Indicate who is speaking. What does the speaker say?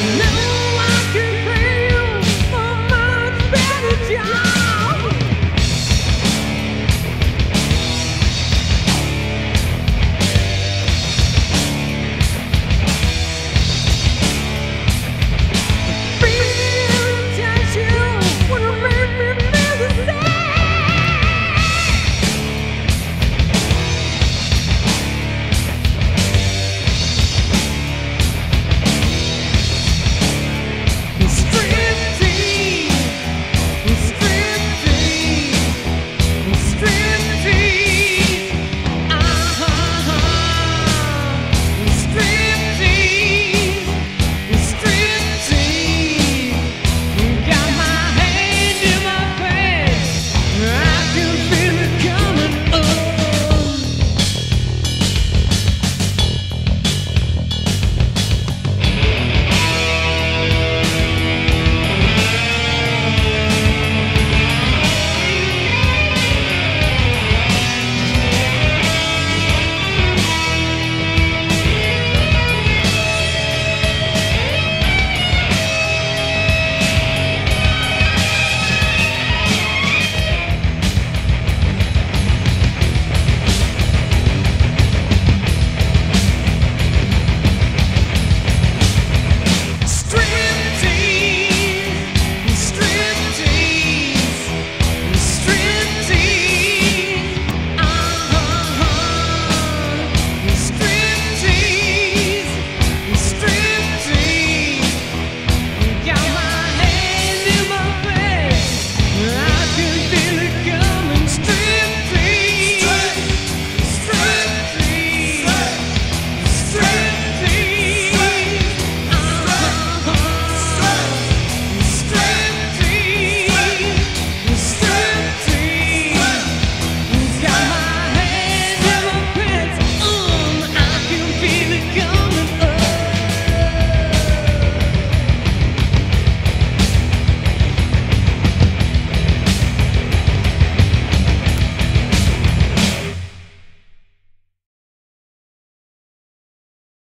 Speaker 1: No.